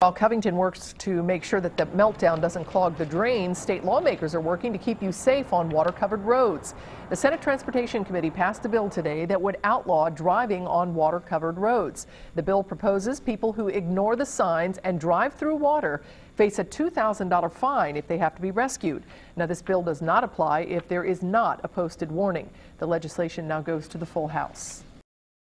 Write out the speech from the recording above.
While Covington works to make sure that the meltdown doesn't clog the drains, state lawmakers are working to keep you safe on water-covered roads. The Senate Transportation Committee passed a bill today that would outlaw driving on water-covered roads. The bill proposes people who ignore the signs and drive through water face a $2,000 fine if they have to be rescued. Now, this bill does not apply if there is not a posted warning. The legislation now goes to the full House.